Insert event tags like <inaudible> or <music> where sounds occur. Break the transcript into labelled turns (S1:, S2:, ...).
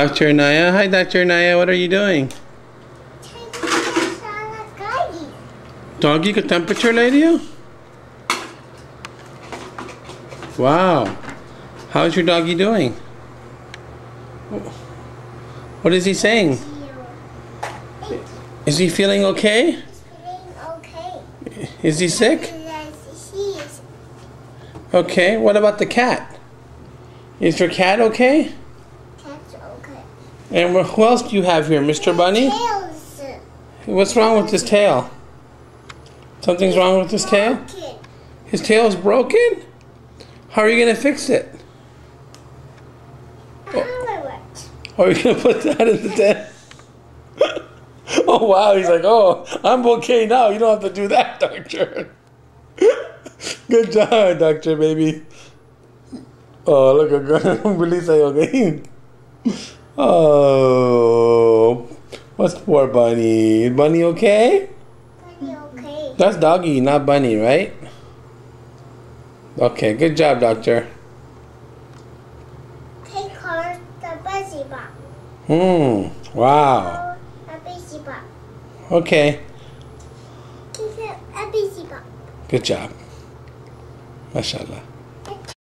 S1: Dr. Inaaya, hi Dr. Inaaya, what are you doing? Doggy ka temperature lady? Wow. How's your doggy doing? What is he saying? Is he feeling okay? Is he sick? Okay, what about the cat? Is your cat okay? And wh- who else do you have here, Mr. Bunny? What's wrong with his tail? Something's wrong with his tail? His tail is broken? How are you going to fix it? Are you going to put that in the tent? <laughs> oh, wow. He's like, oh, I'm okay now. You don't have to do that, <laughs> doctor. Good job, doctor, baby. Oh, look good. Bilis sa'yo, okay? <laughs> Oh, what's poor Bunny? Bunny okay? Bunny okay. That's doggy, not bunny, right? Okay, good job, doctor.
S2: Take her the busy box.
S1: Hmm. Wow.
S2: A busy box.
S1: Okay.
S2: Give it a busy box.
S1: Good job. MashaAllah.